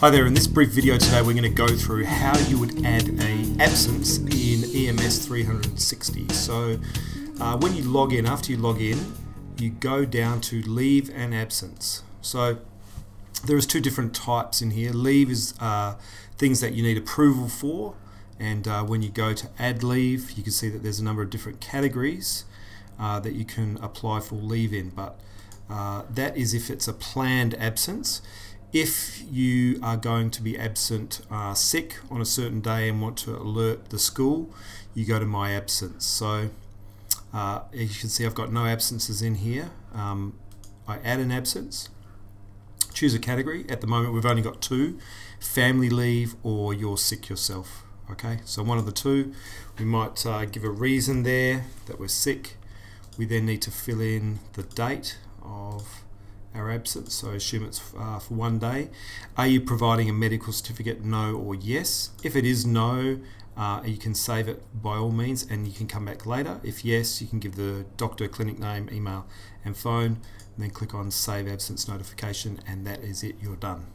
Hi there, in this brief video today we're going to go through how you would add a absence in EMS 360. So uh, when you log in, after you log in, you go down to leave and absence. So there's two different types in here. Leave is uh, things that you need approval for and uh, when you go to add leave you can see that there's a number of different categories uh, that you can apply for leave in but uh, that is if it's a planned absence if you are going to be absent uh, sick on a certain day and want to alert the school, you go to My Absence. So uh, as you can see, I've got no absences in here. Um, I add an absence, choose a category. At the moment, we've only got two, family leave or you're sick yourself. Okay, so one of the two. We might uh, give a reason there that we're sick. We then need to fill in the date of absence, so assume it's uh, for one day. Are you providing a medical certificate, no or yes? If it is no, uh, you can save it by all means and you can come back later. If yes, you can give the doctor, clinic name, email and phone, and then click on save absence notification and that is it, you're done.